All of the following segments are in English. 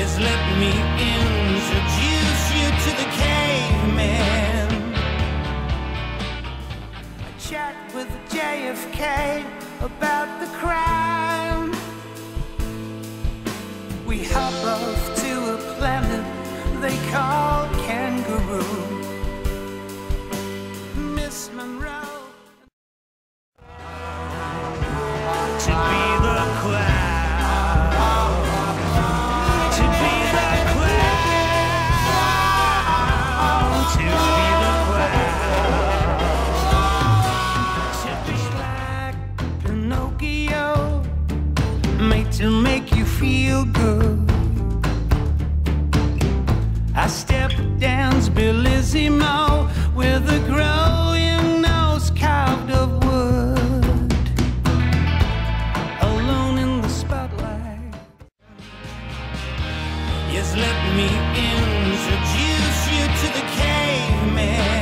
Yes, let me introduce you to the caveman. I chat with JFK about the crime. We hop off to a planet they call Kangaroo. To make you feel good. I step dance bellissimo with a growing nose carved of wood. Alone in the spotlight. Yes, let me introduce you to the caveman.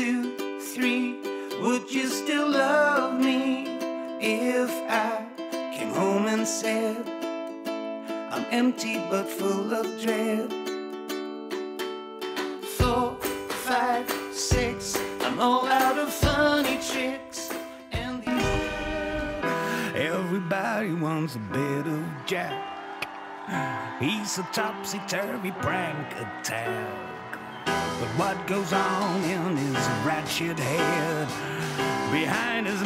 Two, three. Would you still love me if I came home and said I'm empty but full of dread? four, five, six. I'm all out of funny tricks. And everybody wants a bit of Jack. He's a topsy turvy prank attack. But what goes on in his ratchet head behind his?